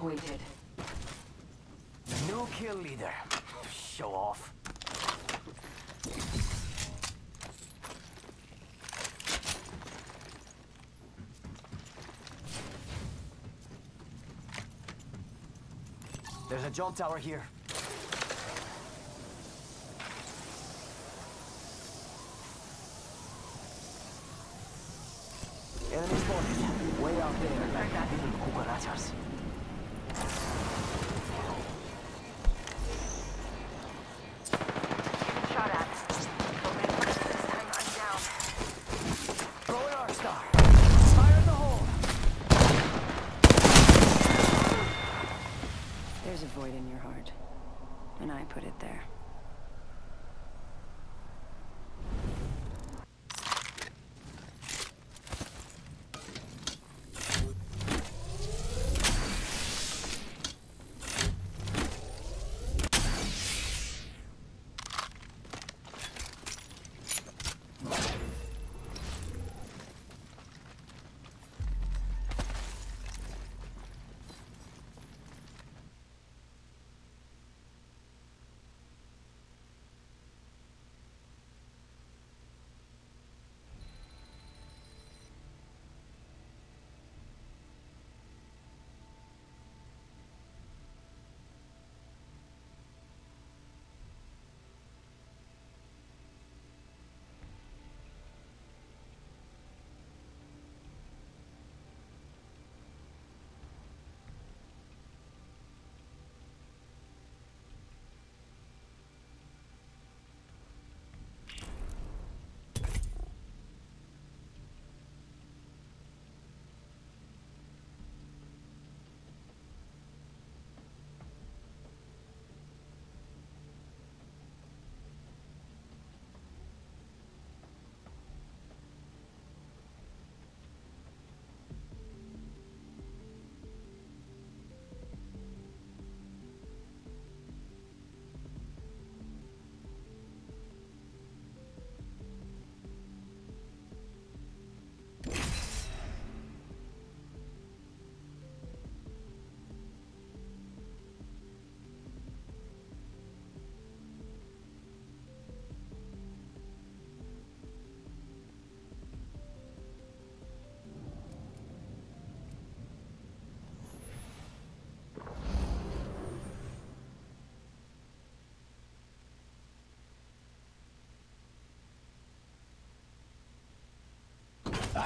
disappointed. New kill leader. Show off. There's a jump tower here.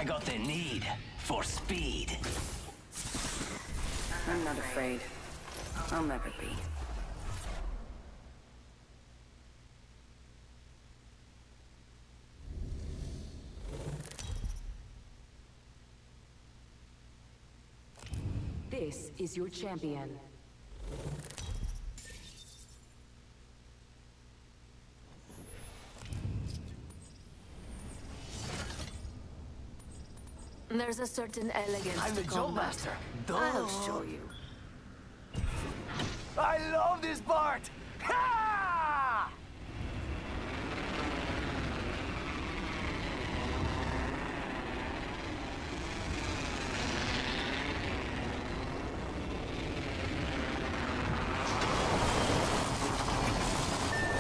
I got the need for speed. I'm not afraid. I'll never be. This is your champion. There's a certain elegance I'm the jump master. I'll show you. I love this part. Ha!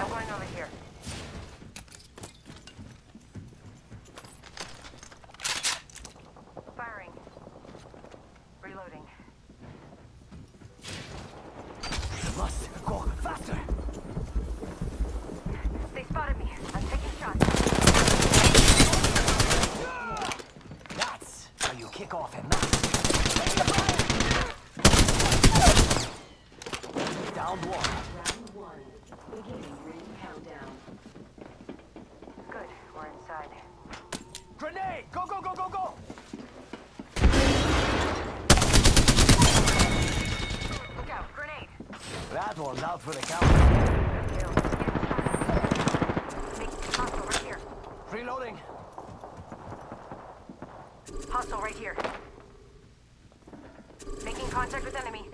I'm going over here. Firing. Reloading. Must go faster. They spotted me. I'm taking shots. That's how you kick off a match. Down one. Round one. Beginning ring countdown. Good. We're inside. Grenade! Go, go, go, go, go! Look out. Grenade. That one's out for the count. Good kill. Getting shot. Big hostile right here. Reloading. Hostile right here. Making contact with enemy.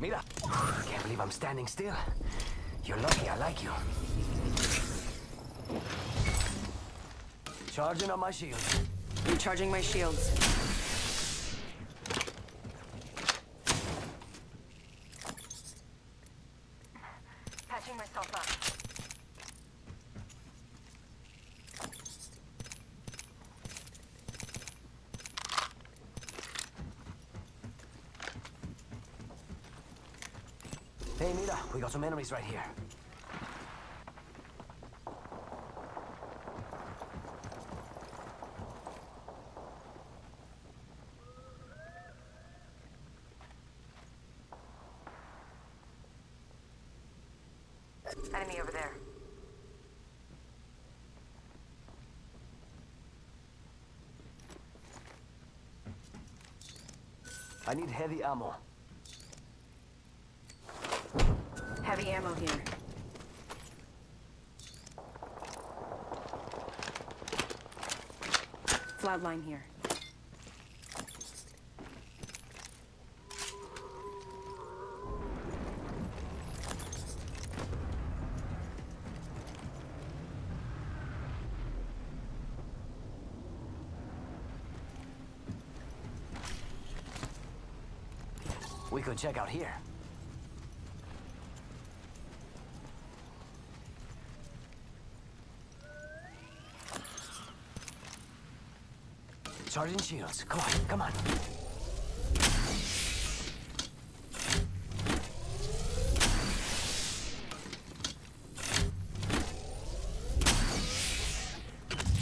Mira! Can't believe I'm standing still. You're lucky I like you. Charging on my shield. Recharging my shields. Patching myself up. Hey, Mira, we got some enemies right here. Enemy over there. I need heavy ammo. Heavy ammo here. Flatline here. We could check out here. Charging shields. Come on, come on.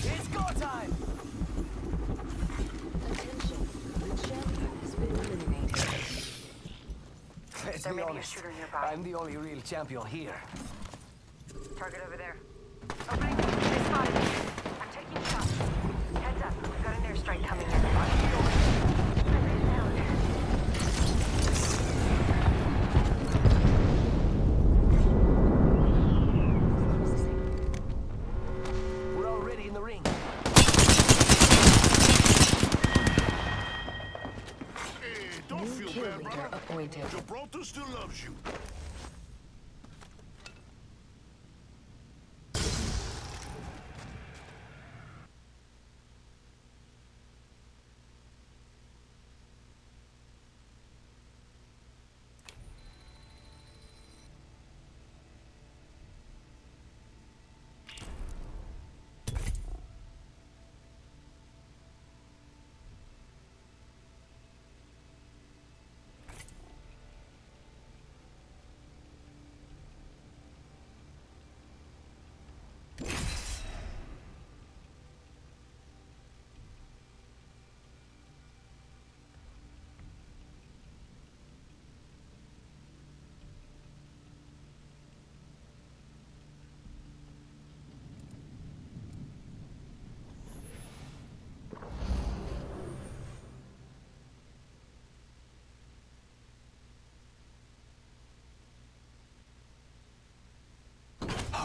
It's go time! Attention. The champion has been eliminated. Let's There be may be a honest. I'm the only real champion here. Target over there. Loves you.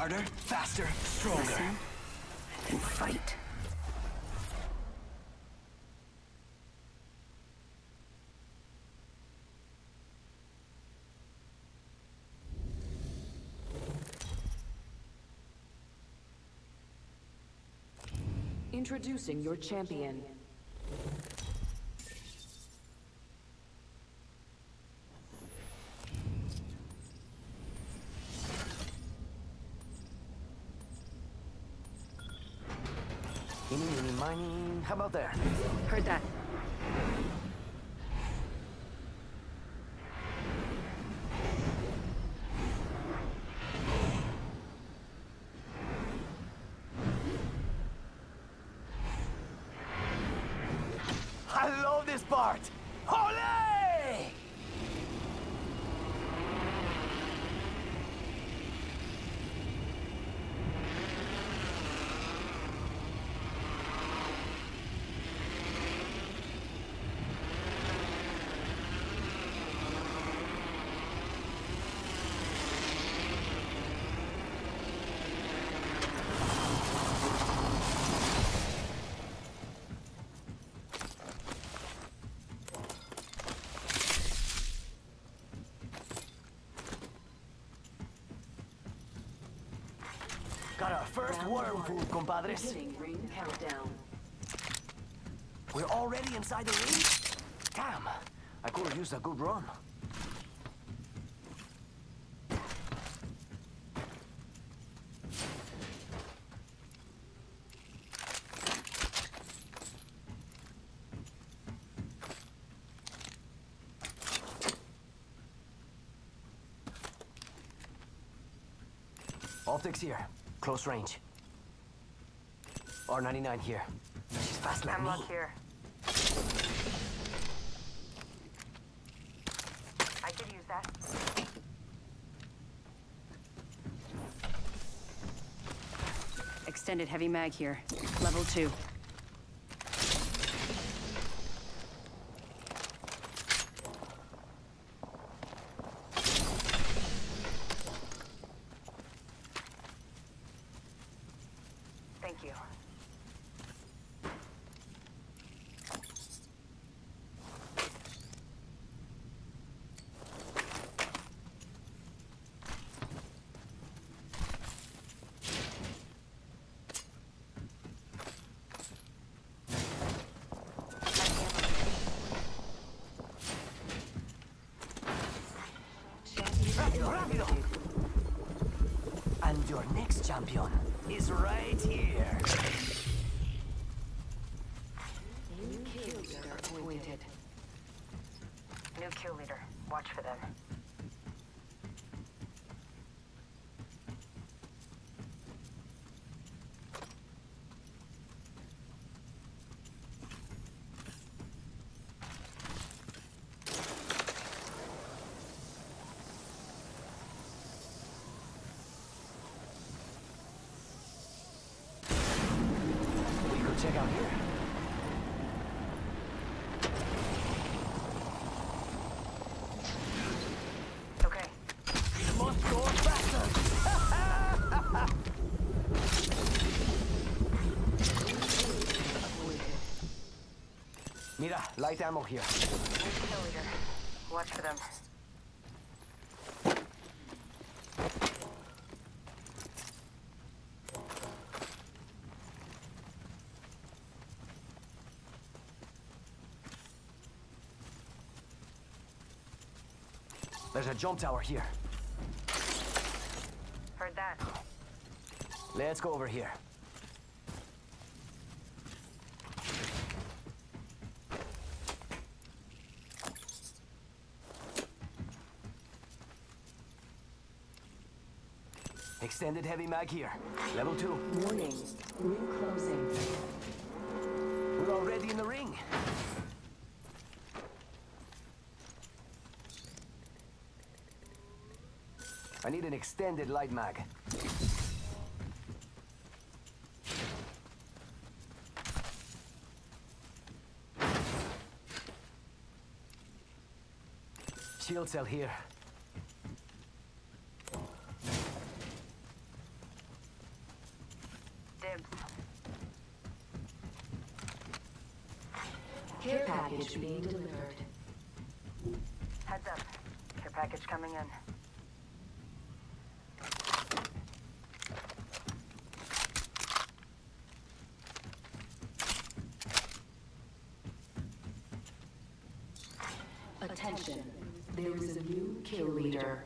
Harder, faster, stronger. Listen and fight. Introducing your champion. Meeny. How about there? Heard that. I love this part! Ole! First worm food, compadres. Beginning ring countdown. We're already inside the ring? Damn, I could have used a good run. Optics here. Close range. R99 here. She's fast like Hemlock me. here. I could use that. Extended heavy mag here. Level 2. Out here. Mira, light ammo here. Watch for them. Jump tower here. Heard that. Let's go over here. Extended heavy mag here. Level two. Warning. Ring closing. We're already in the ring. I need an extended light mag. Shield cell here. Care package being delivered. Heads up. Care package coming in. Attention. There is a new kill leader.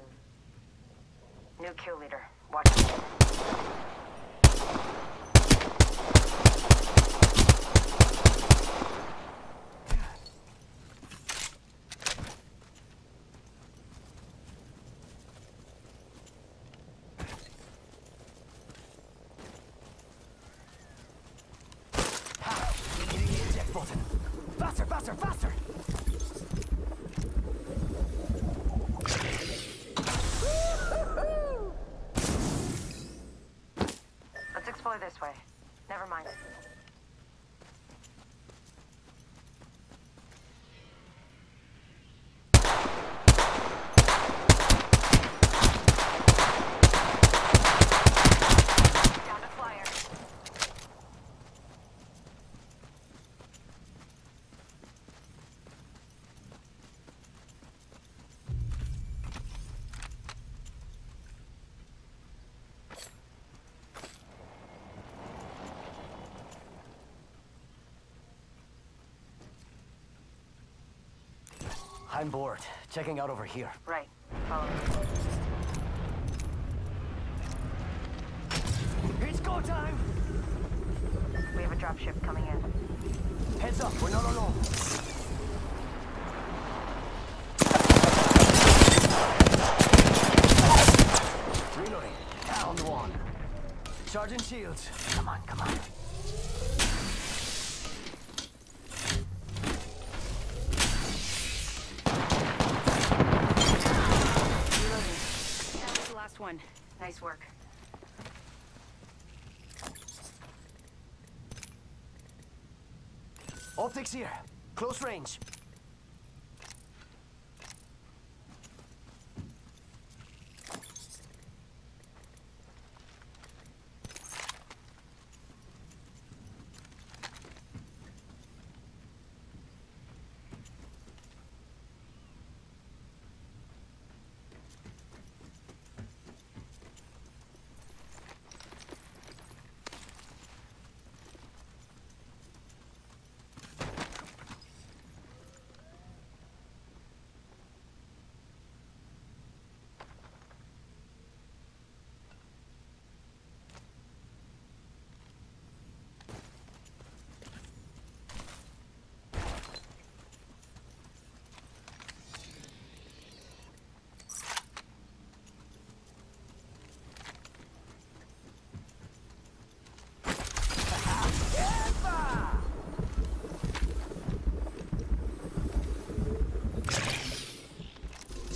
New kill leader. Watch them. Ha! Hitting the eject button. Faster, faster, faster! Let's explore this way. Never mind. Down to flyer. I'm bored. Checking out over here. Right. Follow me. It's go time! We have a dropship coming in. Heads up, we're not alone. Reloading. Down one. Charging shields. Come on, come on. Reloading. That was the last one. Nice work. Optics here. Close range.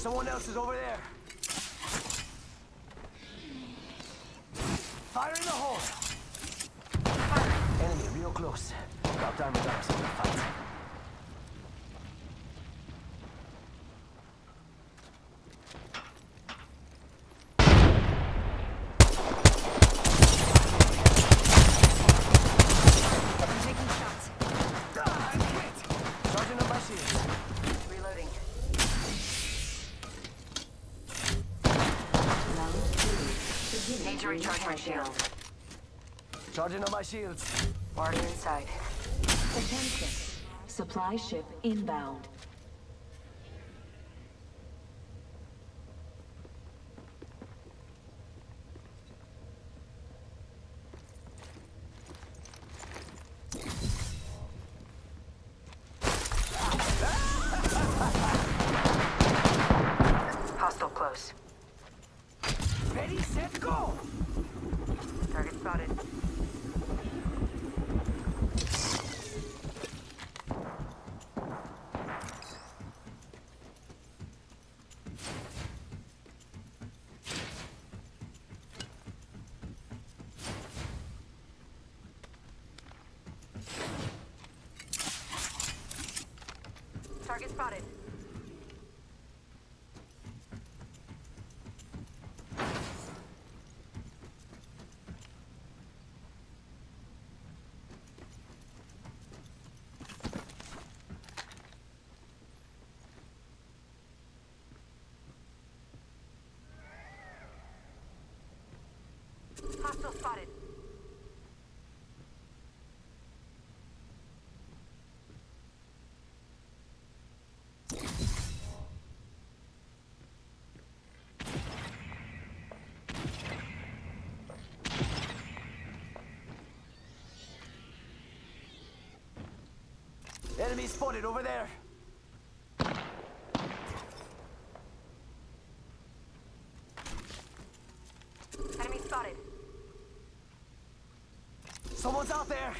Someone else is over there. Fire in the hole. Enemy real close. About time we got us in the fight. I'm taking shots. Ah, I'm hit. Charging up my shields. Reloading. Round two. Beginning Need to ring recharge my countdown. shield. Charging up my shields. Already inside. Attention. Supply ship inbound. Hostile close. Ready, set, go! Target spotted. Target spotted. Hostile spotted. Enemy spotted over there. Enemy spotted. Someone's out there.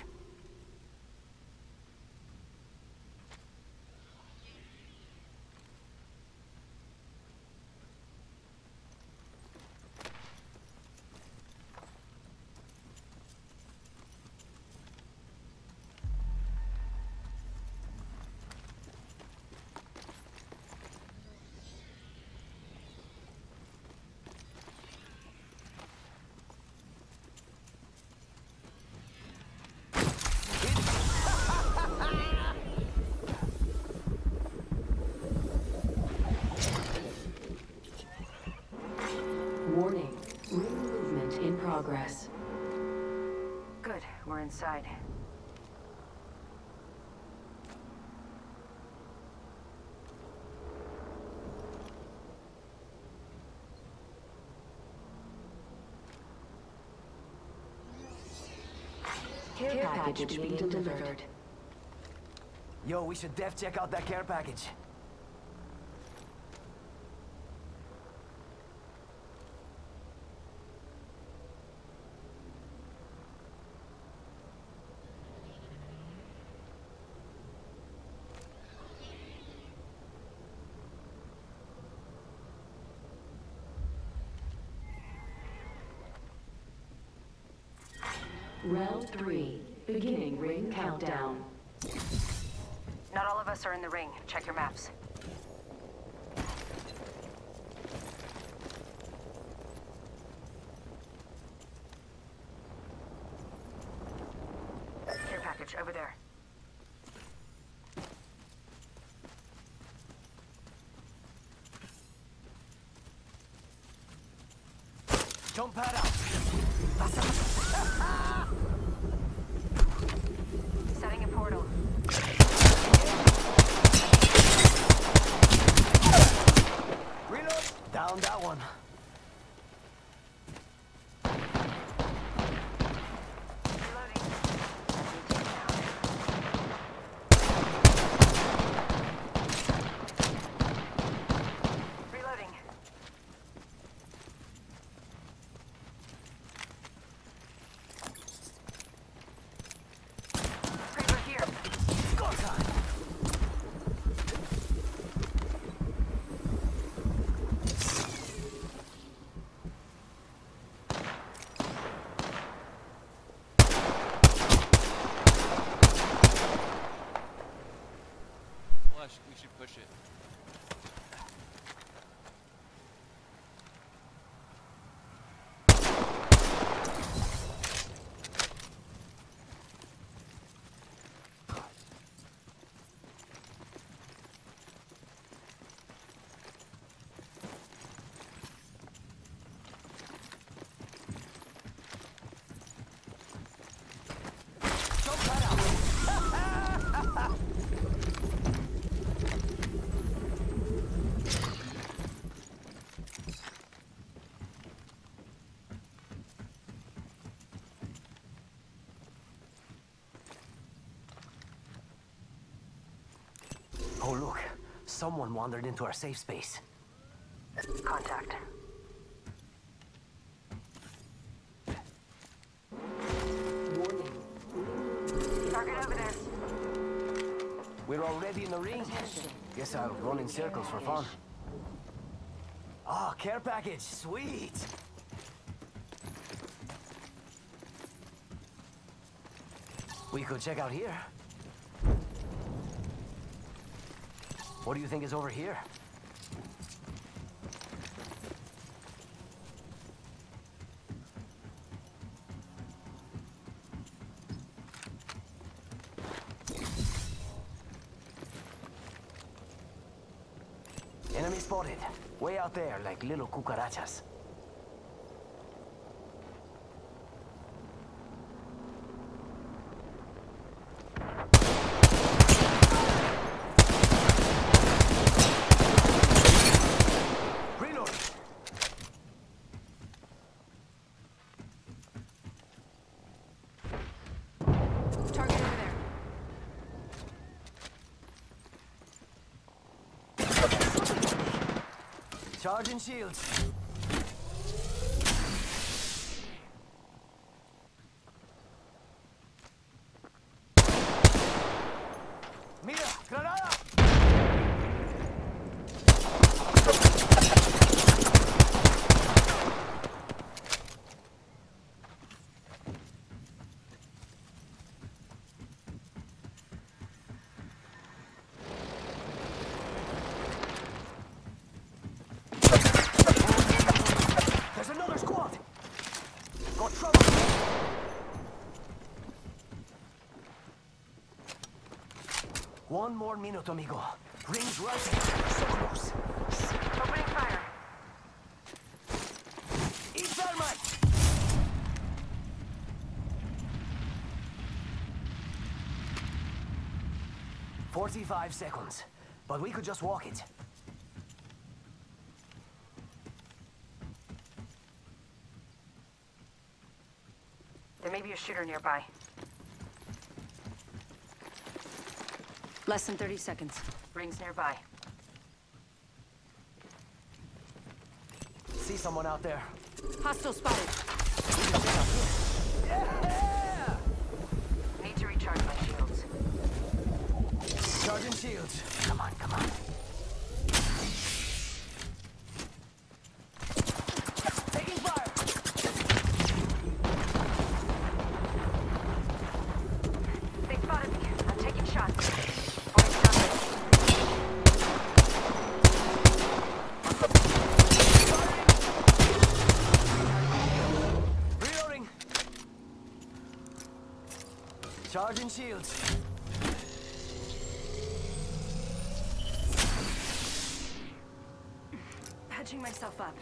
progress. Good, we're inside. Care, package, being, delivered. Yo, we should def check out that care package. Round three. Beginning ring countdown. Not all of us are in the ring. Check your maps. Someone wandered into our safe space. Contact. Target over there. We're already in the ring. Guess I'll run in circles for fun. Ah, care package. Sweet. We could check out here. What do you think is over here? Enemy spotted. Way out there, like little cucarachas. Reload. Target over there. Charging shields. Mira, granada! There's another squad! Got trouble! One minute, amigo. Rings right here. So close. Opening fire. Eat thermite! Forty-five seconds. But we could just walk it. There may be a shooter nearby. Less than 30 seconds. Rings nearby. See someone out there. Hostile spotted. Yeah! Need to recharge my shields. Charging shields. Come on, come on. Taking fire! They spotted me. I'm taking shots. Point shot. Reloading. Charging shields. Patching myself up.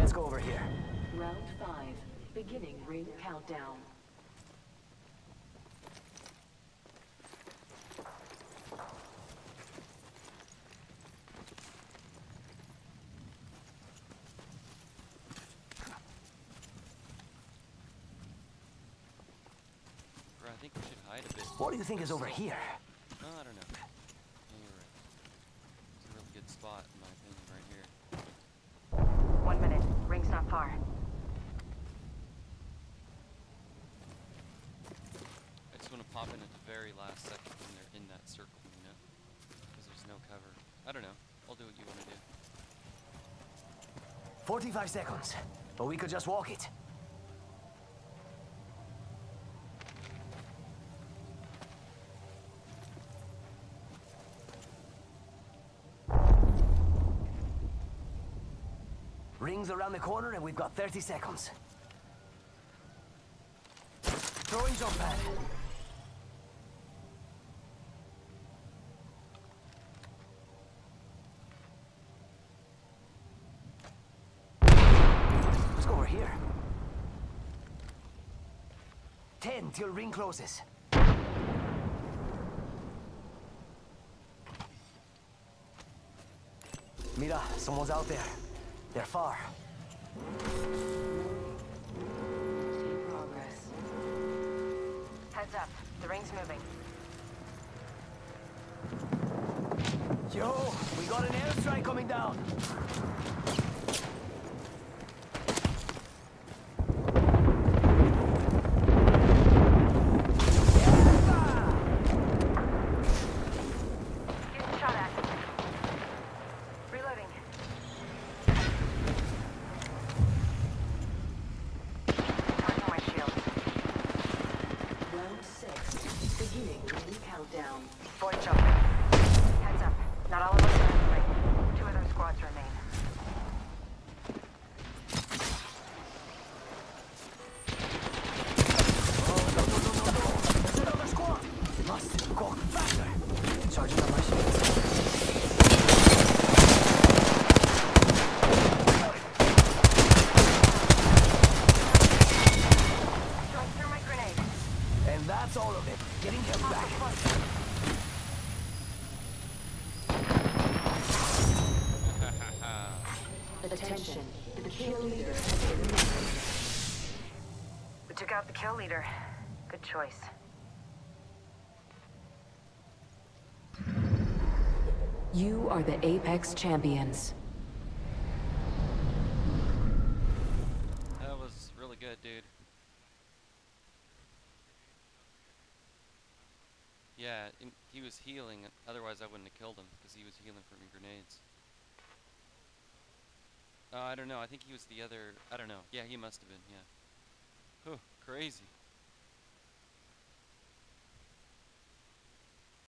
Let's go over here. Round five. Beginning ring countdown. Bro, I think we should hide a bit. What do you think is over here? No, I don't know. Yeah, you're right. It's a really good spot, in my opinion, right here. One minute. Ring's not far. Pop in at the very last second when they're in that circle, you know? Because there's no cover. I don't know. I'll do what you want to do. 45 seconds. But we could just walk it. Rings around the corner and we've got 30 seconds. Throwing jump pad. Let's go over here. 10 till ring closes. Mira, someone's out there. They're far. Progress. Heads up. The ring's moving. Yo, we got an airstrike coming down. Getting shot at. Reloading. Charging my shield. Round six. Beginning ring countdown. Void jumping. Heads up. Not all of us are in the ring. Two other squads remain. There's another squad. Must go faster. Charging up my shields. Throwing through my grenade. And that's all of it. Getting him back. Attention. The kill leader has been eliminated. We took out the kill leader. Good choice. You are the Apex Champions. That was really good, dude. Yeah, he was healing, otherwise I wouldn't have killed him, because he was healing from grenades. Uh, I don't know, I think he was the other, I don't know. Yeah, he must have been, yeah. Whew, crazy.